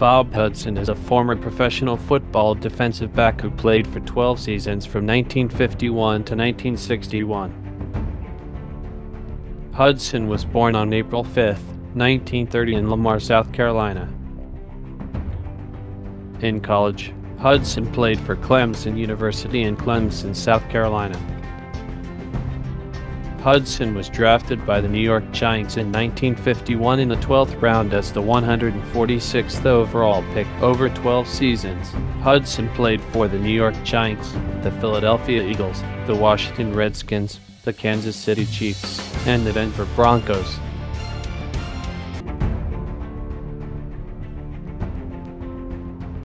Bob Hudson is a former professional football defensive back who played for 12 seasons from 1951 to 1961. Hudson was born on April 5, 1930 in Lamar, South Carolina. In college, Hudson played for Clemson University in Clemson, South Carolina. Hudson was drafted by the New York Giants in 1951 in the 12th round as the 146th overall pick over 12 seasons. Hudson played for the New York Giants, the Philadelphia Eagles, the Washington Redskins, the Kansas City Chiefs, and the Denver Broncos.